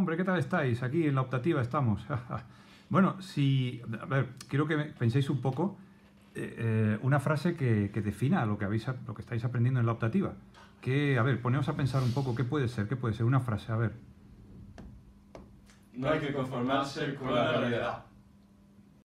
hombre, ¿qué tal estáis? Aquí en la optativa estamos. bueno, si... A ver, quiero que penséis un poco eh, eh, una frase que, que, defina lo que, habéis, lo que estáis aprendiendo en la optativa. Que, a ver, poneos a pensar un poco, ¿qué puede ser? ¿Qué puede ser? Una frase, a ver. No hay que conformarse con la realidad.